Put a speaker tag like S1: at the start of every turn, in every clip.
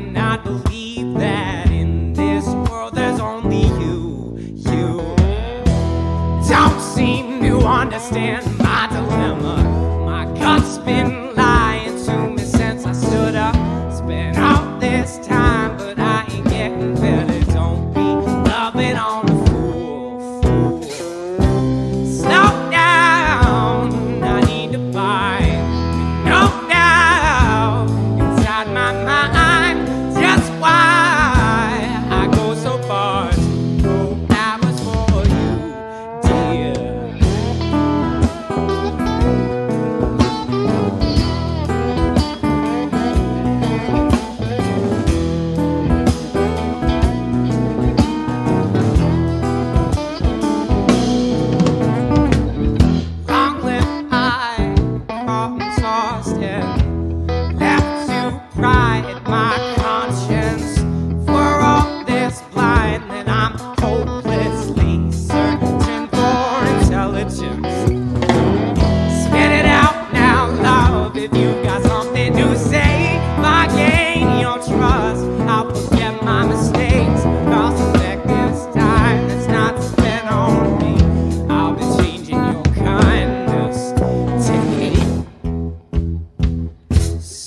S1: cannot believe that in this world there's only you. You don't seem to understand my dilemma. My gut's been lying.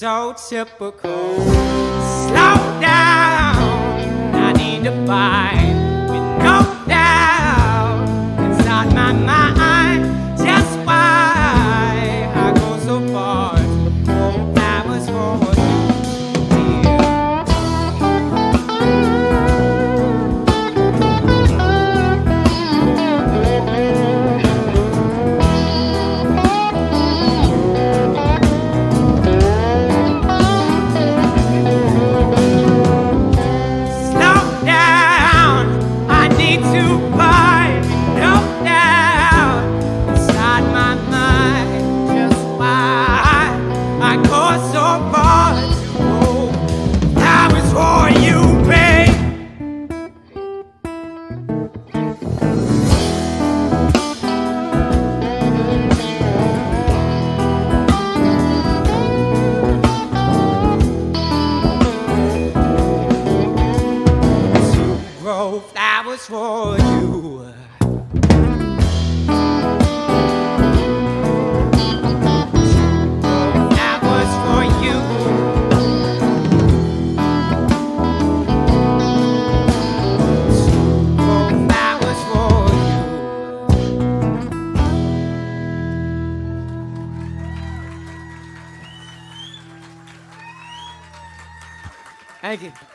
S1: so typical. Slow down. was for you. Was for you. Was for you. Thank you.